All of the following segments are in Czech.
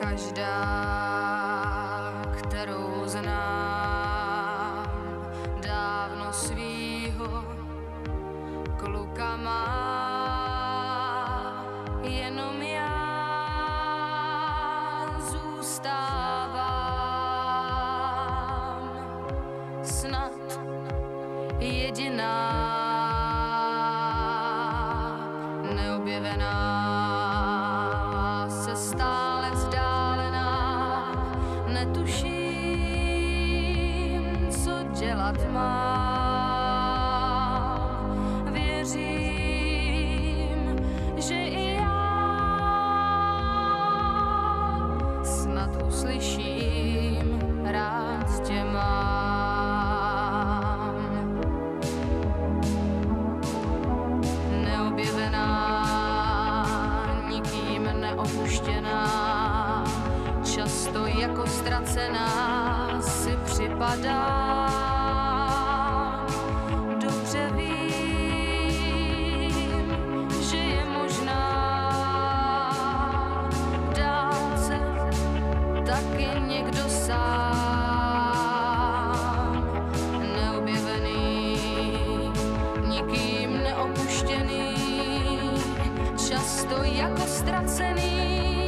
každá, kterou znám, dávno svýho kluka má. Jenom já zůstávám snad jediná neobjevená netuším co dělat mám. Věřím že i já snad uslyším rád tě mám. Neobjevená, nikým neopuštěná, často jako ztracená si připadá. Dobře vím, že je možná dát se taky někdo sám, neobjevený, nikým neopuštěný, často jako ztracený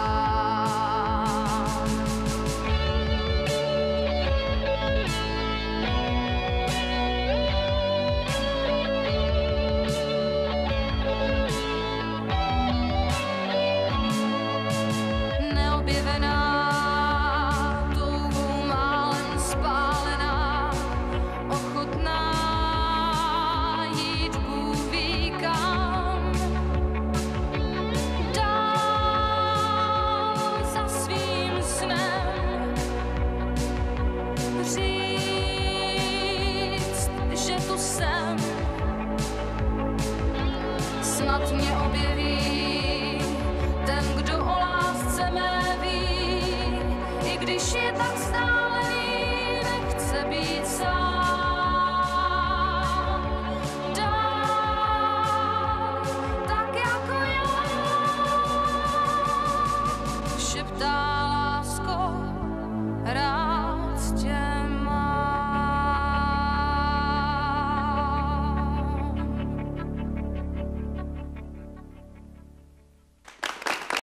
snad mě objeví ten, kdo o lásce mé ví, i když je tak stále.